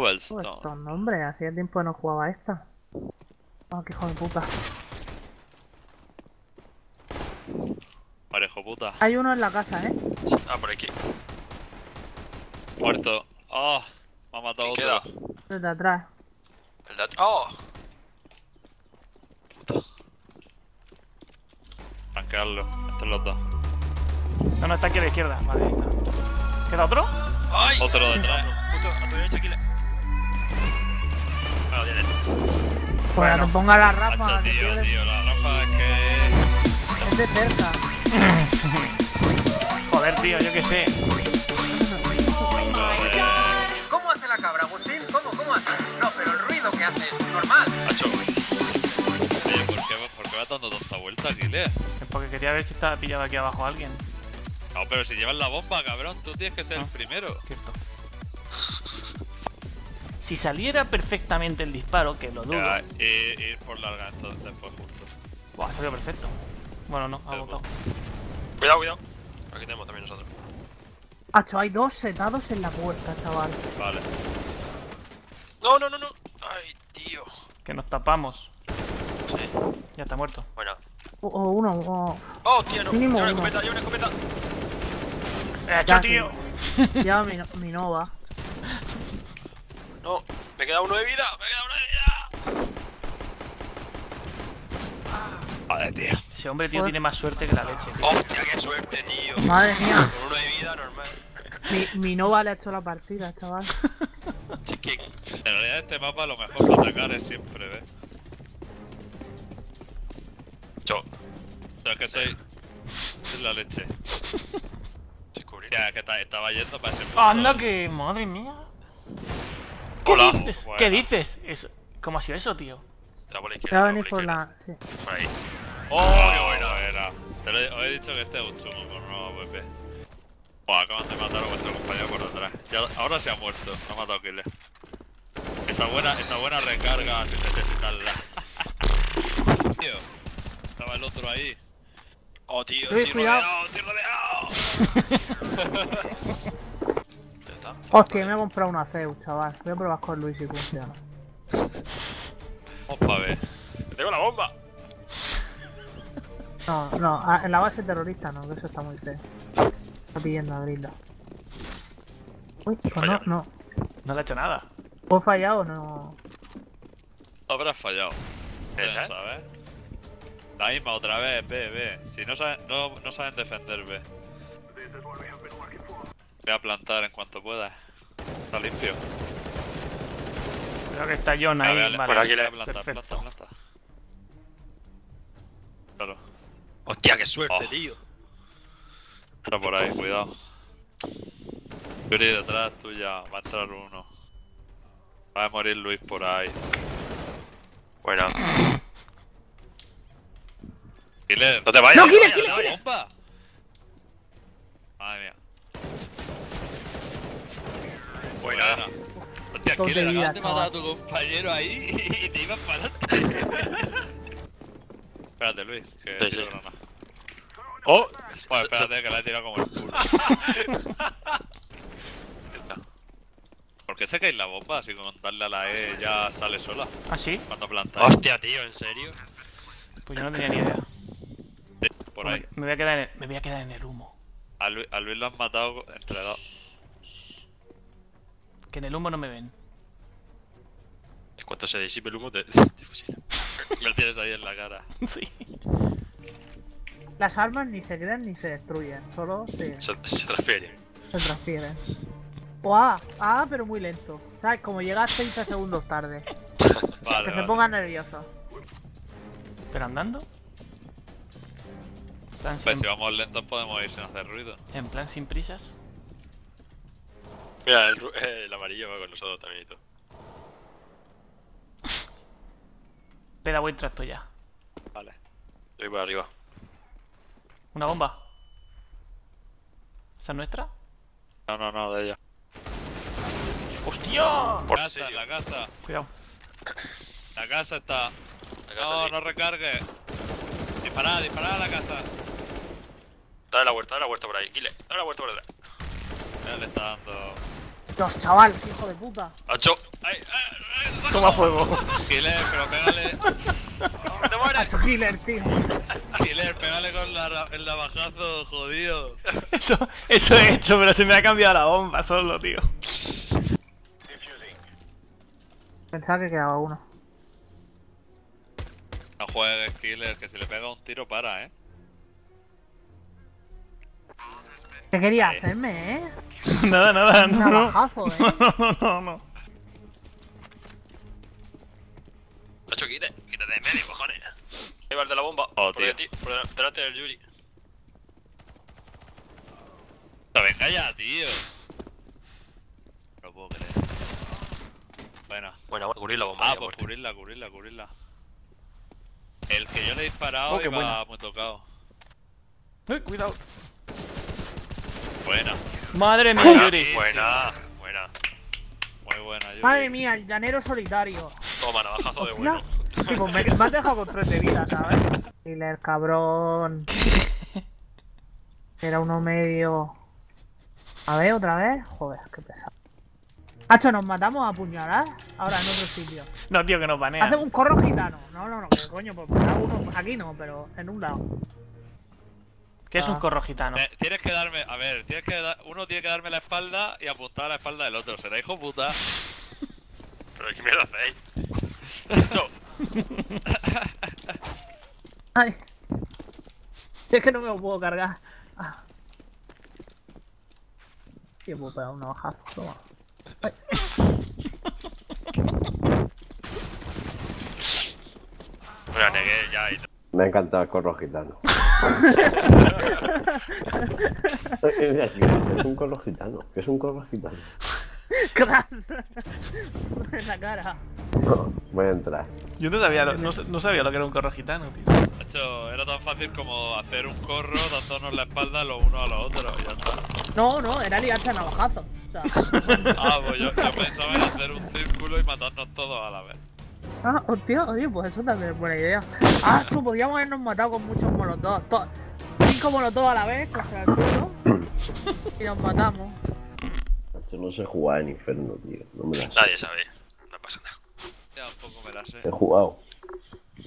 Cobblestone. Cobblestone, no, hombre, hacía tiempo que no jugaba a esta. Oh, qué hijo de puta. Parejo puta. Hay uno en la casa, ¿eh? Ah, por aquí. Muerto. Oh, me ha matado ¿Quién otro. queda? Desde atrás. El de at- ¡Oh! Puta. Franquearlo. Estos los dos. No, no, está aquí a la izquierda. Vale. ¿Queda otro? ¡Ay! Otro detrás. A tu derecha, Kile. Bueno, tienes. Pues Bueno. no ponga la que tío. La rampa es que... es de cerca. Joder, tío, yo qué sé. ¿Cómo hace la cabra, Agustín? ¿Cómo, cómo hace? No, pero el ruido que hace es normal. Hacho. Oye, ¿por qué, ¿por qué va dando tanta vuelta, Kile? Es porque quería ver si estaba pillado aquí abajo alguien. No, pero si llevas la bomba, cabrón, tú tienes que ser el primero. Si saliera perfectamente el disparo, que lo dudo. Ya, ir, ir por larga entonces después justo. Buah, salió perfecto. Bueno, no, ha botado. Cuidado, cuidado. Aquí tenemos también nosotros. Hacho, hay dos setados en la puerta, chaval. Vale. No, no, no, no. Ay, tío. Que nos tapamos. Sí. Ya está muerto. Bueno. O uno, o... Oh, tío, no. Mínimo Lleva una escopeta, lleva una escopeta. ¡Eh, Ya, tío! Lleva mi, mi Nova. No, me queda uno de vida. Me queda uno de vida. Vale, tío. Ese hombre, tío, tiene más suerte que la leche, tío. Hostia, qué suerte, tío. Madre mía, Con uno de vida normal. mi, mi Nova le ha hecho la partida, chaval. Que- En realidad este mapa lo mejor para atacar es siempre, ¿ves? Yo. O sea, que soy... Es la leche. Descubrir. Ya, que ta- estaba yendo para ese. ¡Anda que! ¡Madre mía! ¿Qué Hola. dices? Buena. ¿Qué dices? Eso- ¿Cómo ha sido eso, tío? La izquierda. a la por izquierda. la... Sí. Por ahí. ¡Oh, qué buena! Era. Te lo he, os he dicho que este es un chungo con nuevo PP. Buah, acaban de matar a vuestro compañero por detrás. Ya, ahora se ha muerto, no ha matado a Kille. Esa buena, esa buena recarga sin necesitarla. Tío, estaba el otro ahí. Oh, tío, cuidado. rodeado, estoy rodeado. Hostia, me he comprado una Zeus, chaval. Voy a probar con Luis y funciona. Vamos pa' ver. Que Tengo la bomba. No, no, a- en la base terrorista no, que eso está muy feo. Está pidiendo abrirla. Uy, pues no, no. No le ha hecho nada. ¿O he fallado o no? Habrás fallado. ¿Esa, eh? ¿Sabes? La misma otra vez, ve, ve. Si no saben, no, no saben defender, ve. Voy a plantar en cuanto pueda. Está limpio. Creo que está John ahí. Vale, por aquí le- voy a plantar, perfecto. planta, planta. Claro. Hostia, qué suerte, Oh. tío. Está por ahí, cuidado. Yuri detrás tuya, va a entrar uno. Va a morir Luis por ahí. Bueno. Killer. No te vayas. ¡No, Killer, Killer. Madre mía. Buena. Hostia, de vida, acabas de matar a tu compañero ahí y te ibas para adelante. espérate, Luis, que Sí, sí. granada. Oh. Bueno, espérate, que la he tirado como el culo. ¿Por qué se cae la bomba? Si con darle a la E ya sale sola ¿Ah, sí? cuando planta. Hostia, tío, ¿en serio? Pues yo no tenía ni idea. Sí, por ahí. Me voy a quedar en el, me voy a quedar en el humo. A Luis, a Luis lo han matado entre dos. Que en el humo no me ven. En cuanto se disipe el humo, te, te fusila. Lo tienes ahí en la cara. sí. Las armas ni se crean ni se destruyen, solo se, Se, se transfiere. se transfieren. O A, A pero muy lento. ¿Sabes? Como llegas 30 segundos tarde. Vale, que se vale. ponga nervioso. ¿Pero andando? Pues sin, si vamos lentos podemos ir sin hacer ruido. en plan sin prisas. Mira, el, eh, el amarillo va con nosotros también y todo. Peda buen tracto ya. Vale. Yo voy por arriba. ¿Una bomba? ¿Esa es nuestra? No, no, no, de ella. ¡Hostia! Por casa, serio. la casa. Cuidado. La casa está. La casa no, sí. no recargue. Disparad, disparad a la casa. Dale la vuelta, dale la vuelta por ahí. Kile, dale la vuelta por detrás. Ya le está dando. Dios, chaval, hijo de puta. ¡Hacho! ¡Ay! ay, ay, Toma fuego. Killer, pero pégale. ¡Te mueres! Macho killer, tío. Killer, pégale con la, el navajazo, jodido. Eso, eso he hecho, pero se me ha cambiado la bomba solo, tío. Pensaba que quedaba uno. No juegues, Killer, que si le pega un tiro para, eh. ¿Qué quería hacerme, eh? Nada, nada, Un no, no. navajazo, eh. No, no, no, no. ¡Hacho, quítate! ¡Quítate de en medio, cojones! Ahí va el de la bomba. Oh, por, tío. delante- por del- delante del Yuri. No, venga ya, tío. No puedo creer. Bueno. Buena, buena, cubrir la bomba. Ah, pues cubrirla, cubrirla, cubrirla. El que yo le he disparado Oh, iba buena. muy tocado. Eh, cuidado. Buena, Madre mía, Yuri. Buena, buena. muy buena. Yuri. Madre mía, el llanero solitario. Toma, navajazo de bueno. Pues me, me has dejado con tres de vida, ¿sabes? Killer, cabrón. Era uno medio. A ver, otra vez. Joder, qué pesado. Hacho, nos matamos a puñalar. Ahora en otro sitio. No, tío, que nos banean. Hace un corro gitano. No, no, no, que coño, pues uno. Aquí no, pero en un lado. ¿Qué es un Ah. corro gitano? Eh, tienes que darme, a ver, tienes que da- uno tiene que darme la espalda y apuntar a la espalda del otro. Será hijo puta. Pero ¿qué mierda hacéis? ¡Hacho! Ay. Es que no me lo puedo cargar. Ah. Puedo pegar una hoja. Toma. Ay. Bueno, negué ya y Me ha encantado el corro gitano. Es un corro gitano. ¿Qué es un corro gitano? ¡Crash! en la cara. Voy a entrar. Yo no sabía, lo, no, no sabía lo que era un corro gitano, tío. Hecho, era tan fácil como hacer un corro dándonos la espalda los unos a los otros y ya está. No, no, era liarse a navajazo. O sea, Ah, pues yo, yo pensaba en hacer un círculo y matarnos todos a la vez. Ah, hostia, oye, pues eso también es buena idea. Ah, tú, podíamos habernos matado con muchos molotov. To- Cinco molotov a la vez contra el suelo. y nos matamos. Yo no sé jugar en Inferno, tío. No me la sé. nadie sabe. No pasa nada. Ya un poco me la sé. He jugado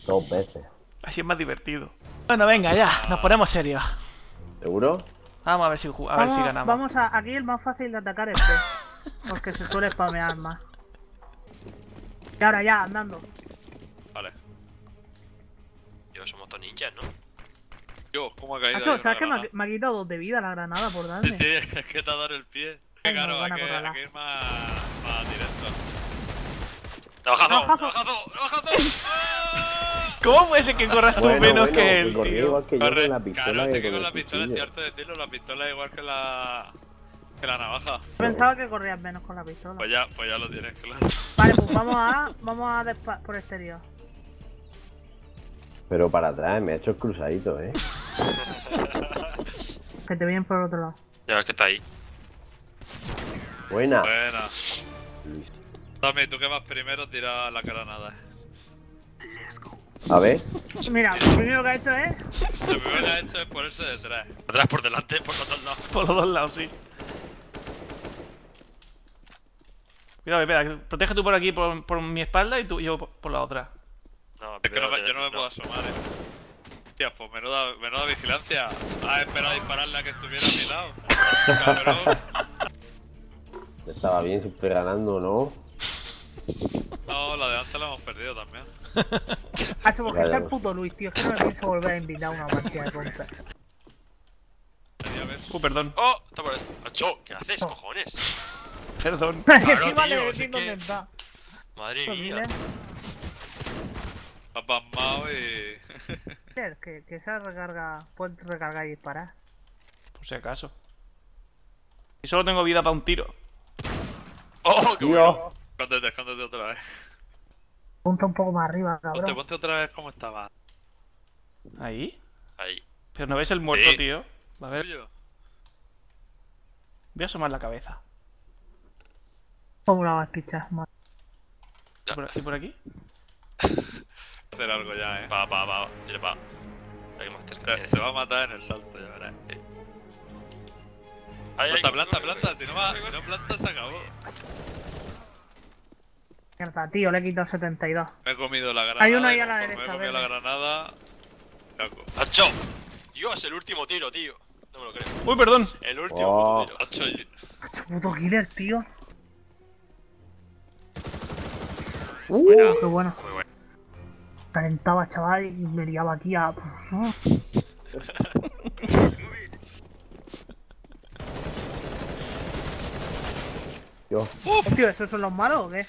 dos veces. Así es más divertido. Bueno, venga, ya, nos ponemos serios. ¿Seguro? Vamos a ver si, a ver si ganamos. vamos a. Aquí el más fácil de atacar es B. Porque se suele spamear más. Y ahora ya, andando. Vale. Yo somos todos ninjas, ¿no? Yo, ¿cómo ha caído? una ¿sabes que me me ha quitado dos de vida la granada por darme? Sí, sí, es que te ha dado el pie. Ay, Claro, hay a que, hay que ir más, más directo. Navajazo. ¡Navajazo! ¡Navajazo! ¡Ah! ¿Cómo puede ser que corras tú Bueno, menos bueno, que él, tío? igual que yo Corre. con la pistola claro, sé que con la pistola, cierto decirlo, la pistola es igual que la... que la navaja. Pensaba que corrías menos con la pistola. Pues ya, pues ya lo tienes claro. Vale, pues vamos a. Vamos a por exterior. Pero para atrás, me ha hecho el cruzadito, ¿eh? Que te vienen por otro lado. Ya ves que está ahí. Buena. Buena. Tommy, tú que vas primero, tira la granada. A ver. Mira, lo primero que ha hecho es. Lo primero que ha hecho es ponerse detrás. Atrás, por delante, por los dos lados. Por los dos lados, sí. Cuidado, espera, protege tú por aquí, por, por mi espalda y tú y yo por, por la otra. No, Es que no, yo no me puedo asomar, eh. Hostia, pues menuda, menuda vigilancia. Ah, espera a dispararle a que estuviera a mi lado. Cabrón. Estaba bien, si estoy ganando, ¿no? No, la de antes la hemos perdido también. Ha hecho porque Vaya, está el pues. puto Luis, tío. Es que no me pienso volver a invitar a una partida de ver. Uh, perdón, ¡Oh! Está por ahí. ¡Acho! ¿Qué haces, cojones? Perdón. Encima tío, le si decís es dónde que- está. Madre mía. mira, Está pasmado y. Que, que esa recarga. Puedes recargar y disparar. Por si acaso. Y solo tengo vida para un tiro. ¡Oh, qué bueno! Escóndete, escóndete otra vez. Punta un poco más arriba, Ponte, cabrón. ponte otra vez como estaba. Ahí. Ahí. Pero no ves el muerto, Sí. tío. A ver, voy a asomar la cabeza. Como la vas a pichar, madre. ¿Y por, y por aquí? Hacer algo ya, eh. Va, va, va. Tira, cerca. Se, se va a matar en el salto, ya verás. Ahí, ahí. Planta, planta, planta. Si no, va, si no planta, se acabó. Mierda, tío, le he quitado 72. Me he comido la granada. Hay uno ahí a la derecha, Me he comido la granada. Caco. ¡Hacho! Dios, el último tiro, tío. No me lo creo. Uy, perdón. El último Oh. puto tiro. Ocho puto killer, tío. Uh, Qué bueno. Muy bueno. Calentaba, chaval, y me liaba aquí a. ¿no? yo Hostia, ¿esos son los malos o qué?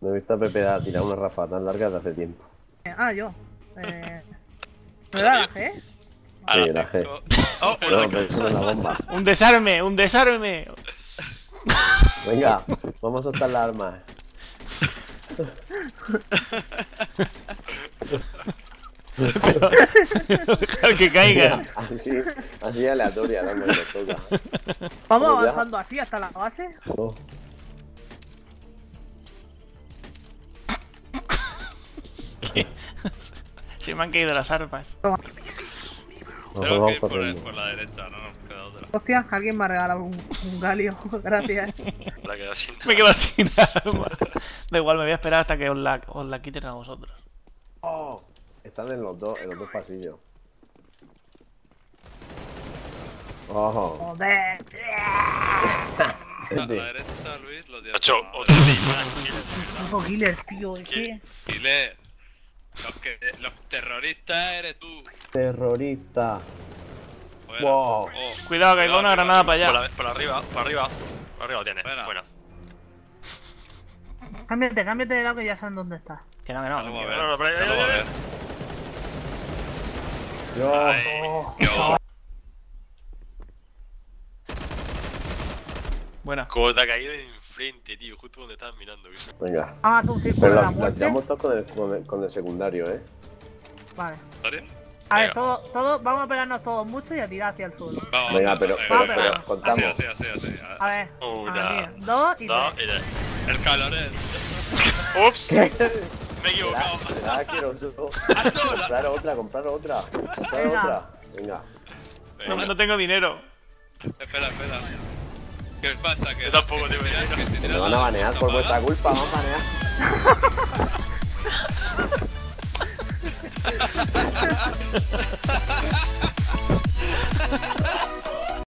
no he visto a Pepe a tirar una rafa tan larga de hace tiempo. Eh, ah, yo. Eh. ¿Me da la G? Sí, la G. Oh, No, pero eso no es la bomba. Un desarme, un desarme. Venga, vamos a soltar las armas. Dejar que caiga. Así, así aleatoria, dando que toca. Vamos ya. avanzando así hasta la base. No. Se me han caído las arpas. Mejor Tengo que ir por, por la derecha, no nos queda otra. Hostia, alguien me ha regalado un, un galio. Gracias. La he quedado sin Me quedo sin armas. Da igual, me voy a esperar hasta que os la, os la quiten a vosotros. Oh, están en los dos, en los dos pasillos. Ojo, Joder. A la derecha, Luis, lo tiene. Hacho, todo. otro killer, tío. Los, que, los terroristas eres tú. Terrorista. Bueno, Wow. oh, Cuidado, que hay una granada para Por, allá. la, por arriba, por arriba. Por arriba lo tienes. Buena. Bueno. Cámbiate, cámbiate de lado que ya saben dónde está. Que no, que no. Vamos a ver. No, no, pero- Vamos a ver. Yo, Ay, Yo, Buena. Como te ha caído enfrente, tío. Justo donde estabas mirando. tío. venga. Ah, tú un círculo Pero la la, tiramos todos con el, con, el, con el secundario, ¿eh? Vale. ¿Historia? A ver, todos, todos, vamos a pegarnos todos mucho y a tirar hacia el suelo. Vamos, Venga, pero, pero, pero, pegar. contamos. Así, así, así, así. A ver. Una. dos y No, tres. y tres. El calor es. Ups. Me he equivocado. La- Comprar otra, comprar otra. Comprar Venga. otra. Venga. No, no tengo dinero. Espera, espera. ¿Qué pasa? Que Yo tampoco tengo dinero. que me van a banear por vuestra culpa, vamos a banear.